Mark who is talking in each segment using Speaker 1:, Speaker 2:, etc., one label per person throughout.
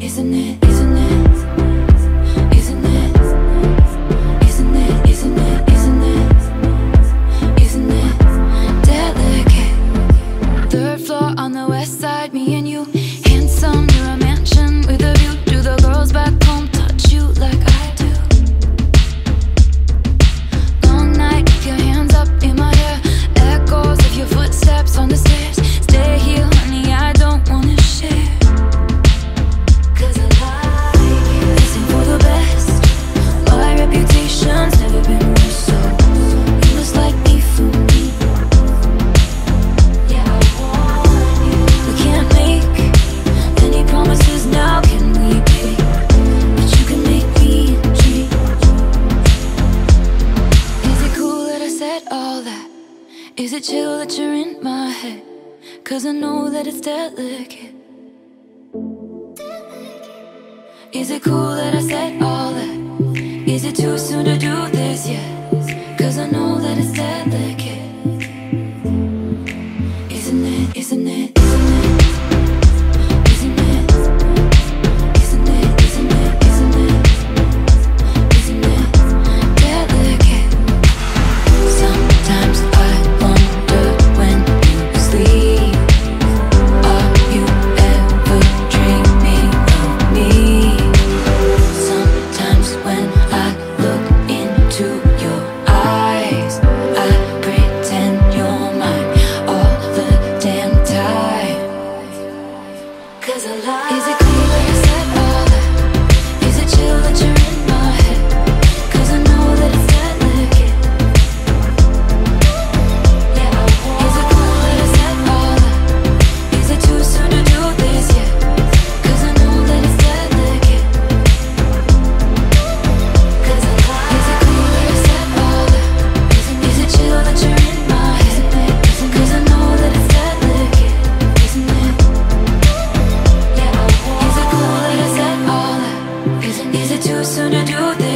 Speaker 1: isn't it? Is it chill that you're in my head? Cause I know that it's delicate. Is it cool that I said all that? Is it too soon to do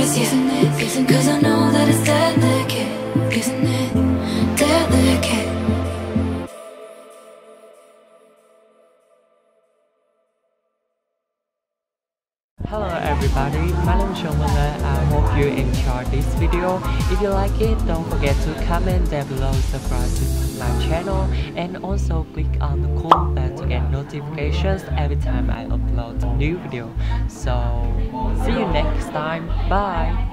Speaker 1: serious, isn't it? Cause I know
Speaker 2: Hello everybody, my name is Son Van Le. I hope you enjoyed this video. If you like it, don't forget to comment down below, subscribe to my channel, and also click on the cool bell to get notifications every time I upload a new video. So, see you next time. Bye!